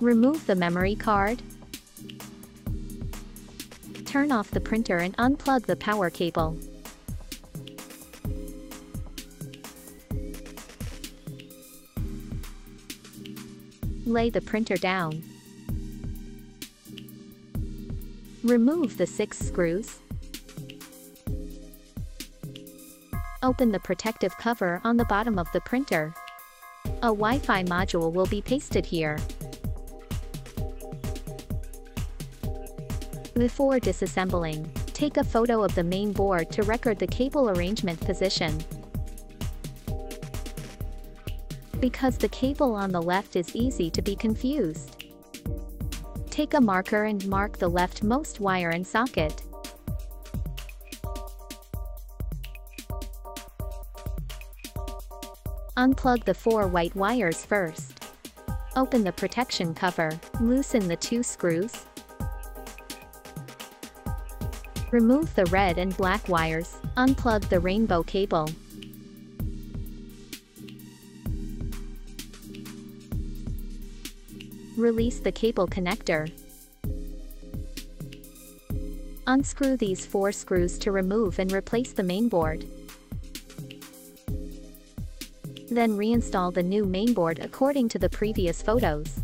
Remove the memory card. Turn off the printer and unplug the power cable. Lay the printer down. Remove the six screws. Open the protective cover on the bottom of the printer. A Wi-Fi module will be pasted here. Before disassembling, take a photo of the main board to record the cable arrangement position. Because the cable on the left is easy to be confused. Take a marker and mark the leftmost wire and socket. Unplug the four white wires first. Open the protection cover, loosen the two screws. Remove the red and black wires, unplug the rainbow cable. Release the cable connector. Unscrew these four screws to remove and replace the mainboard. Then reinstall the new mainboard according to the previous photos.